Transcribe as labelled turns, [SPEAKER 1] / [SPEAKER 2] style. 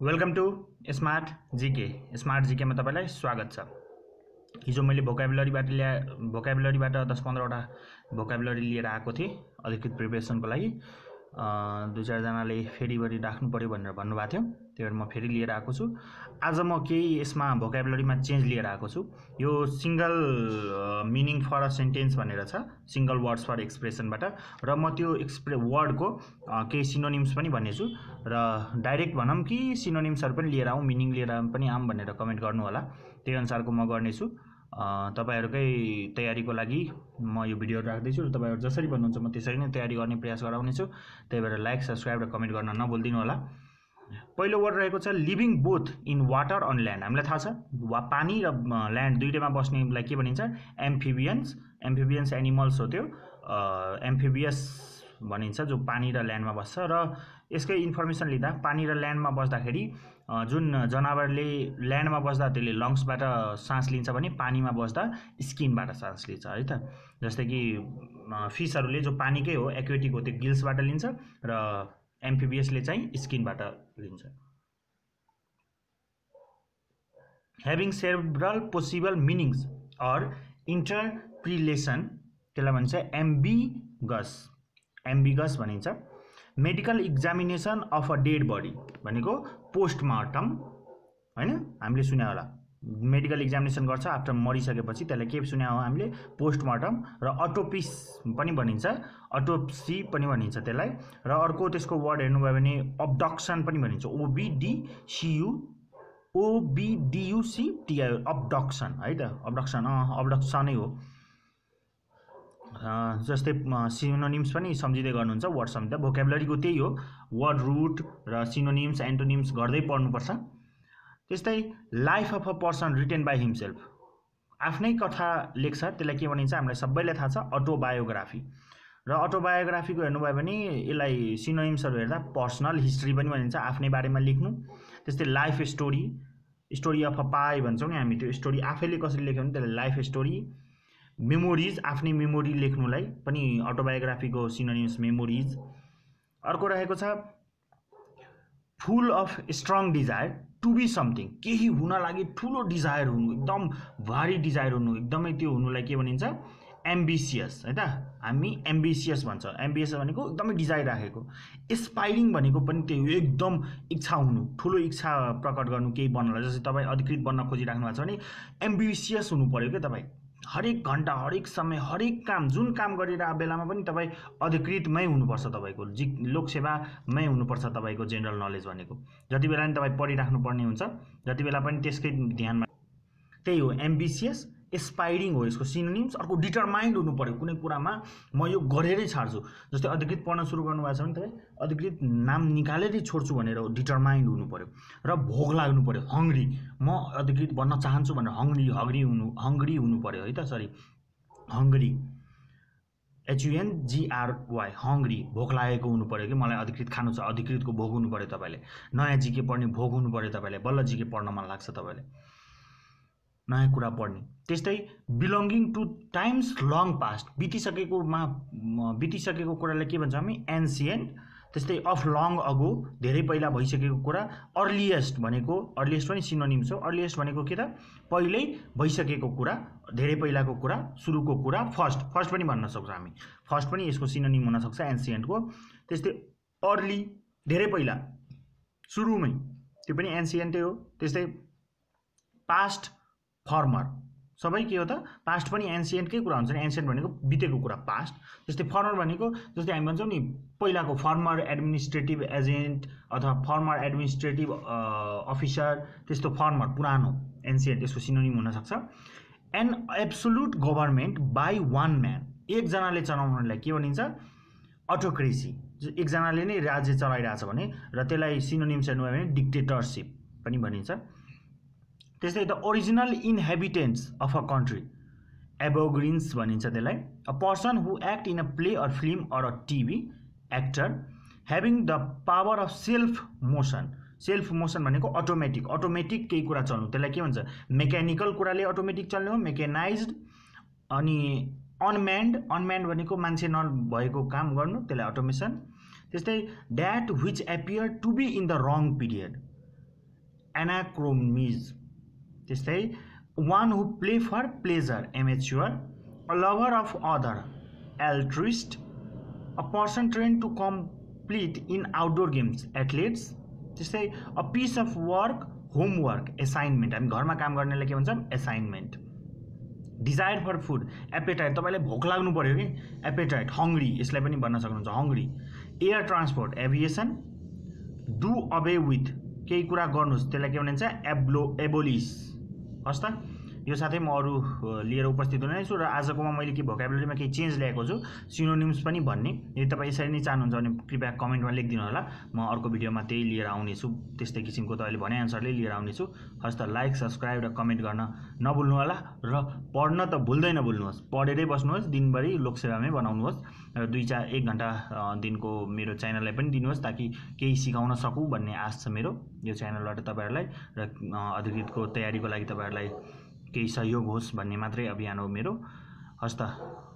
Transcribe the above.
[SPEAKER 1] Welcome to smart GK smart जिकेमा तपाईँलाई स्वागत छ। हिजो मैले भोकाबुलरीबाट ल्या भोकाबुलरीबाट दस पन्ध्रवटा भोकाबुलरी लिएर आएको थिएँ। अधिकृत प्रिपेरेसनको लागि। दुई चारजनाले फेरि बढी राख्नु पऱ्यो भनेर भन्नुभएको थियो। त्यही भएर म फेरि लिएर आएको छु। आज म केही यसमा भोकाबुलरीमा चेन्ज लिएर आएको छु। यो single meaning for a sentence भनेर छ। सिङ्गल वर्ड्स फर एक्सप्रेसनबाट र म त्यो एक्सप्रे वर्डको केही सिनोनिम्स पनि भन्नेछु। र डाइरेक्ट भनौँ कि सिनोनिम्सहरू पनि लिएर आउँ मिनिङ लिएर पनि आऊँ भनेर कमेन्ट गर्नु होला त्यही अनुसारको म गर्नेछु। तपाईँहरूकै तयारीको लागि म यो भिडियो राख्दैछु र तपाईँहरू जसरी भन्नुहुन्छ म त्यसरी नै तयारी गर्ने प्रयास गराउनेछु। त्यही भएर लाइक सब्सक्राइब र कमेन्ट गर्न नभुलिदिनु होला। पहिलो वर्ड रहेको छ living both in water and land हामीलाई थाहा छ वा पानी र ल्यान्ड दुइटैमा बस्नेलाई के भनिन्छ? एम्फिबियन्स एम्फिबियन्स एनिमल्स हो त्यो। एम्फिबियस भनिन्छ जो पानी र ल्यान्डमा बस्छ। र यसकै इन्फर्मेसन लिँदा पानी र ल्यान्डमा बस्दाखेरि जुन जनावरले ल्यान्डमा बस्दा त्यसले लङ्सबाट सास लिन्छ भने पानीमा बस्दा स्किनबाट सास लिन्छ है त? जस्तै कि फिसहरूले जो पानीकै हो एक्वेटिक हो त्यो गिल्सबाट लिन्छ र एम्फिबियसले चाहिँ स्किनबाट लिन्छ। Having several possible meanings or interpretation त्यसलाई भन्छ एम्बिगस। एम्बिगस भनिन्छ। Medical examination of a dead body भनेको पोस्टमार्टम होइन? हामीले सुने होला। मेडिकल इक्जामिनेसन गर्छ आफ्टर मरिसकेपछि त्यसलाई के सुने हो हामीले? पोस्टमार्टम र अटोपिस पनि भनिन्छ। अटोप्सी पनि भनिन्छ त्यसलाई। र अर्को त्यसको वर्ड हेर्नुभयो भने अब्डक्सन पनि भनिन्छ। ओबिडिसियु ओबिडियुसी टिआई अब्डक्सन है त? अब्डक्सन अँ अब्डक्सनै हो। जस्तै सिनोनिम्स पनि सम्झिँदै गर्नुहुन्छ वर्ड सम्झिँदा। भोकेबुलरीको त्यही हो। वर्ड रुट र सिनोनिम्स एन्टोनिम्स गर्दै पढ्नुपर्छ। त्यस्तै life of a person written by himself आफ्नै कथा लेख्छ त्यसलाई के भनिन्छ? हामीलाई सबैलाई थाहा छ अटोबायोग्राफी र अटोबायोग्राफीको हेर्नुभयो भने यसलाई सिनोनिम्सहरू हेर्दा पर्सनल हिस्ट्री पनि भनिन्छ आफ्नै बारेमा लेख्नु। त्यस्तै life story story of a pie भन्छौँ नि हामी त्यो स्टोरी आफैले कसरी लेख्यो भने त्यसलाई लाइफ स्टोरी मेमोरिज आफ्नै मेमोरी लेख्नुलाई पनि अटोबायोग्राफीको सिनोनिम्स मेमोरिज अर्को रहेको छ full of strong desire to be something केही हुन लागि ठुलो डिजायर हुनु एकदम भारी डिजायर हुनु एकदमै त्यो हुनुलाई के भनिन्छ? एम्बिसियस है त? हामी एम्बिसियस भन्छ। एम्बिसियस भनेको एकदमै डिजायर राखेको। एस्पाइरिङ भनेको पनि त्यही हो एकदम इच्छा हुनु ठुलो इच्छा प्रकट गर्नु केही बन्नलाई। जस्तै तपाईँ अधिकृत बन्न खोजिराख्नु भएको छ भने एम्बिसियस हुनु पऱ्यो क्या तपाईँ? हरेक घन्टा हरेक समय हरेक काम जुन काम गरिरहेको बेलामा पनि तपाईँ अधिकृतमै हुनुपर्छ तपाईँको जि लोकसेवामै हुनुपर्छ तपाईँको जेनरल नलेज भनेको। जति बेला पनि तपाईँ पढिराख्नु पर्ने हुन्छ जति बेला पनि त्यसकै ध्यानमा त्यही हो एम्बिसियस एस्पाइरिङ हो यसको सिनोनिम्स अर्को डिटरमाइन्ड हुनु पऱ्यो कुनै कुरामा। म यो गरेरै छाड्छु। जस्तै अधिकृत पढ्न सुरु गर्नुभएको छ भने तपाईँ अधिकृत नाम निकालेरै छोड्छु भनेर डिटरमाइन्ड हुनु पऱ्यो र भोग लाग्नु पऱ्यो हङ्ग्री म अधिकृत बन्न चाहन्छु भनेर हङ्ग्री हग्री हुनु हङ्ग्री हुनु पऱ्यो है त? सरी हङ्ग्री एचयुएनजिआरवाई हङ्ग्री भोक लागेको हुनु पऱ्यो कि मलाई अधिकृत खानु छ? अधिकृतको भोग हुनु पऱ्यो तपाईँले। नयाँ जिके पढ्ने भोग हुनु पऱ्यो तपाईँलाई बल्ल जिके पढ्न मन लाग्छ तपाईँलाई नयाँ कुरा पढ्ने। त्यस्तै belonging to times long past बितिसकेकोमा बितिसकेको कुरालाई के भन्छ हामी? एन्सियन्ट त्यस्तै अफ लङ अगो धेरै पहिला भइसकेको कुरा। अर्लिएस्ट भनेको अर्लिएस्ट पनि सिनोनिम्स हो। अर्लिएस्ट भनेको के त? पहिल्यै भइसकेको कुरा धेरै पहिलाको कुरा सुरुको कुरा फर्स्ट फर्स्ट पनि भन्न सक्छौँ हामी। फर्स्ट पनि यसको सिनोनिम हुनसक्छ एन्सियन्टको त्यस्तै अर्ली धेरै पहिला सुरुमै। त्यो पनि एन्सियन्टै हो। त्यस्तै पास्ट फर्मर सबै के हो त? पास्ट पनि एन्सियन्टकै कुरा हुन्छ नि। एन्सियन्ट भनेको बितेको कुरा पास्ट जस्तै फर्मर भनेको जस्तै हामी भन्छौँ नि पहिलाको फर्मर एडमिनिस्ट्रेटिभ एजेन्ट अथवा फर्मर एडमिनिस्ट्रेटिभ अफिसर त्यस्तो फर्मर पुरानो एन्सियन्ट यसको सिनोनिम हुनसक्छ। An absolute government by one man एकजनाले चलाउनलाई के भनिन्छ? अटोक्रेसी एकजनाले नै राज्य चलाइरहेछ भने र त्यसलाई सिनोनिम्स हेर्नुभयो भने डिक्टेटरसिप पनि भनिन्छ। त्यस्तै the original inhabitants of a country. Aborigines भनिन्छ त्यसलाई। A person who act in a play or film or a TV actor having the power of self motion. Self motion भनेको अटोमेटिक। अटोमेटिक केही कुरा चल्नु। त्यसलाई के भन्छ? मेकानिकल कुराले अटोमेटिक चल्ने हो। मेकेनाइज्ड अनि अनम्यान्ड अनम्यान्ड भनेको मान्छे नभएको काम गर्नु त्यसलाई अटोमेसन। त्यस्तै that which appear to be in the wrong period anachronism त्यस्तै one who play for pleasure amateur a lover of other altruist a person train to complete in outdoor games athletes त्यस्तै a piece of work homework assignment हामी घरमा काम गर्नेलाई के भन्छौँ? Assignment desire for food appetite तपाईँलाई भोक लाग्नु पऱ्यो कि? एपेटाइट हङ्ग्री यसलाई पनि भन्न सक्नुहुन्छ hungry air transport aviation do away with केही कुरा गर्नुहोस् त्यसलाई के भनिन्छ? एब्लो एबोलिस हस् त यो साथै म अरू लिएर उपस्थित हुने छु र आजकोमा मैले के भोकाबुलरीमा केही चेन्ज ल्याएको छु। सिनोनिम्स पनि भन्ने। यदि तपाईँ यसरी नै चाहनुहुन्छ भने कृपया कमेन्टमा लेखिदिनु होला। म अर्को भिडियोमा त्यही लिएर आउनेछु। त्यस्तै किसिमको तपाईँले भने एन्सरले लिएर आउनेछु। हस् त लाइक सब्सक्राइब र कमेन्ट गर्न नभुल्नु होला र पढ्न त भुल्दै नभुल्नुहोस् पढेरै बस्नुहोस् दिनभरि लोकसेवामै बनाउनुहोस् र दुई चार एक घन्टा दिनको मेरो च्यानललाई पनि दिनुहोस् ताकि केही सिकाउन सकौँ भन्ने आश छ मेरो। यो च्यानलबाट तपाईँहरूलाई र अधिकृतको तयारीको लागि तपाईँहरूलाई केही सहयोग होस् भन्ने मात्रै अभियान हो मेरो। हस् त।